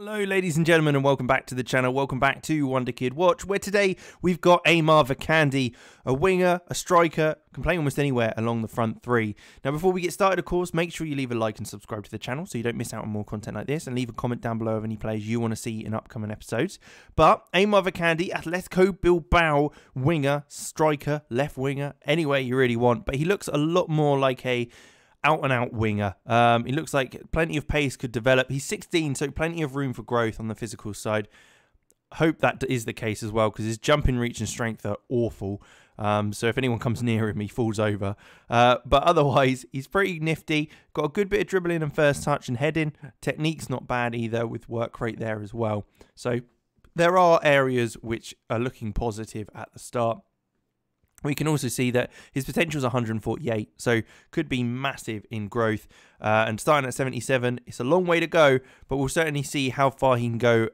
Hello, ladies and gentlemen, and welcome back to the channel. Welcome back to Wonder Kid Watch, where today we've got Aimar Vicandi, a winger, a striker, can play almost anywhere along the front three. Now, before we get started, of course, make sure you leave a like and subscribe to the channel so you don't miss out on more content like this, and leave a comment down below of any players you want to see in upcoming episodes. But Aimar Vicandi, Atletico Bilbao winger, striker, left winger, anywhere you really want, but he looks a lot more like a out and out winger. Um, he looks like plenty of pace could develop. He's 16, so plenty of room for growth on the physical side. Hope that is the case as well because his jumping reach and strength are awful. Um, so if anyone comes near him, he falls over. Uh, but otherwise, he's pretty nifty. Got a good bit of dribbling and first touch and heading. Technique's not bad either with work rate there as well. So there are areas which are looking positive at the start. We can also see that his potential is 148, so could be massive in growth. Uh, and starting at 77, it's a long way to go, but we'll certainly see how far he can go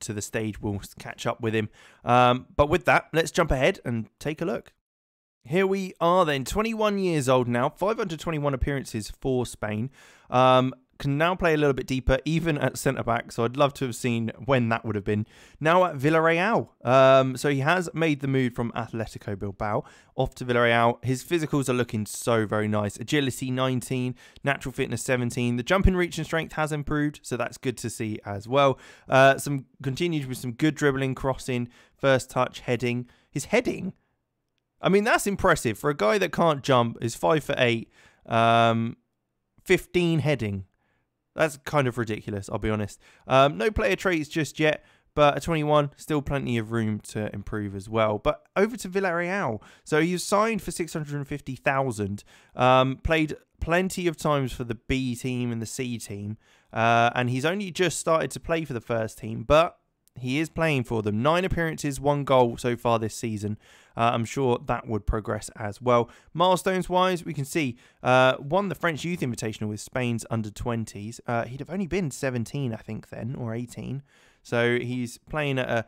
to the stage. We'll catch up with him. Um, but with that, let's jump ahead and take a look. Here we are then, 21 years old now, 521 appearances for Spain. Um, can now play a little bit deeper, even at centre back. So I'd love to have seen when that would have been. Now at Villarreal. Um, so he has made the move from Atletico Bilbao off to Villarreal. His physicals are looking so very nice. Agility 19, natural fitness 17. The jumping reach and strength has improved, so that's good to see as well. Uh, some continued with some good dribbling, crossing, first touch, heading. His heading. I mean, that's impressive for a guy that can't jump. Is five for eight. Um, 15 heading. That's kind of ridiculous, I'll be honest. Um, no player traits just yet, but at 21, still plenty of room to improve as well. But over to Villarreal. So he was signed for 650,000, um, played plenty of times for the B team and the C team, uh, and he's only just started to play for the first team, but he is playing for them. Nine appearances, one goal so far this season. Uh, I'm sure that would progress as well. Milestones wise, we can see uh, won the French Youth Invitational with Spain's under 20s. Uh, he'd have only been 17, I think, then, or 18. So he's playing at a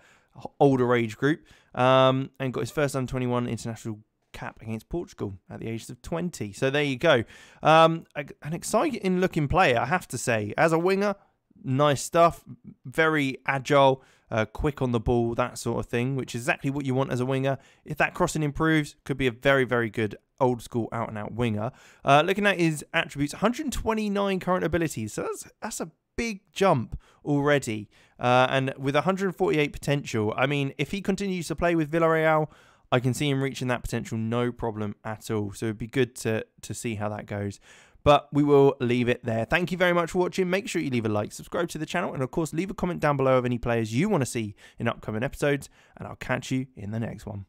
older age group um, and got his first under 21 international cap against Portugal at the age of 20. So there you go. Um, an exciting looking player, I have to say. As a winger, nice stuff. Very agile, uh, quick on the ball, that sort of thing, which is exactly what you want as a winger. If that crossing improves, could be a very, very good old school out and out winger. Uh, looking at his attributes, 129 current abilities, so that's that's a big jump already. Uh, and with 148 potential, I mean, if he continues to play with Villarreal, I can see him reaching that potential no problem at all. So it'd be good to to see how that goes. But we will leave it there. Thank you very much for watching. Make sure you leave a like, subscribe to the channel, and of course, leave a comment down below of any players you want to see in upcoming episodes. And I'll catch you in the next one.